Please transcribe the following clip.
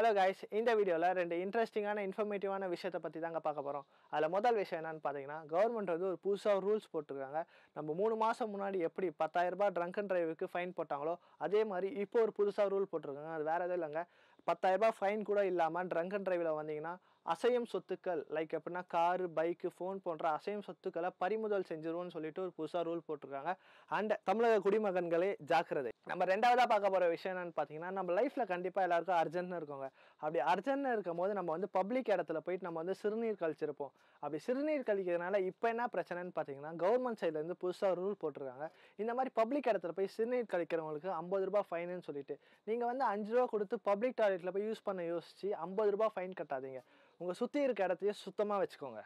Hello guys இந்த வீடியோவில் ரெண்டு இன்ட்ரெஸ்டிங்கான இன்ஃபர்மேட்டிவான விஷயத்தை பற்றி தாங்க பார்க்க போகிறோம் அதில் முதல் விஷயம் என்னன்னு பார்த்தீங்கன்னா கவர்மெண்ட் வந்து ஒரு புதுசாக ரூல்ஸ் போட்டிருக்காங்க. நம்ம மூணு மாதம் முன்னாடி எப்படி பத்தாயிரரூபா ட்ரங்க் அண்ட் டிரைவுக்கு ஃபைன் போட்டாங்களோ அதே மாதிரி இப்போ ஒரு புதுசாக ரூல் போட்டிருக்காங்க. அது வேறு எதுவும் இல்லைங்க. பத்தாயிரம் ரூபாய் ஃபைன் கூட இல்லாமல் ட்ரங்க் அண்ட் ட்ரைவில் வந்தீங்கன்னா அசையும் சொத்துக்கள் லைக் எப்படின்னா காரு பைக்கு ஃபோன் போன்ற அசையும் சொத்துக்களை பறிமுதல் செஞ்சிருவோம்னு சொல்லிட்டு ஒரு புதுசாக ரூல் போட்டிருக்காங்க. அண்ட் தமிழக குடிமகன்களே ஜாக்கிரதை. நம்ம ரெண்டாவதாக பார்க்க போகிற விஷயம் என்னன்னு பார்த்தீங்கன்னா நம்ம லைஃப்பில் கண்டிப்பாக எல்லாருக்கும் அர்ஜென்ட்னு இருக்கோங்க. அப்படி அர்ஜென்ட்னு இருக்கும் போது நம்ம வந்து பப்ளிக் இடத்துல போயிட்டு நம்ம வந்து சிறுநீர் கழிச்சிருப்போம். அப்படி சிறுநீர் கழிக்கிறதுனால இப்போ என்ன பிரச்சனைன்னு பார்த்தீங்கன்னா கவர்மெண்ட் சைட்லேருந்து புதுசாக ரூல் போட்டிருக்காங்க. இந்த மாதிரி பப்ளிக் இடத்துல போய் சிறுநீர் கழிக்கிறவங்களுக்கு ஐம்பது ரூபாய் ஃபைனுன்னு சொல்லிட்டு நீங்கள் வந்து அஞ்சு ரூபா கொடுத்து பப்ளிக் டாய்லெட்டில் போய் யூஸ் பண்ண யோசிச்சு ஐம்பது ரூபாய் ஃபைன் கட்டாதீங்க. உங்கள் சுற்றி இருக்க இடத்தையே சுத்தமாக வச்சுக்கோங்க.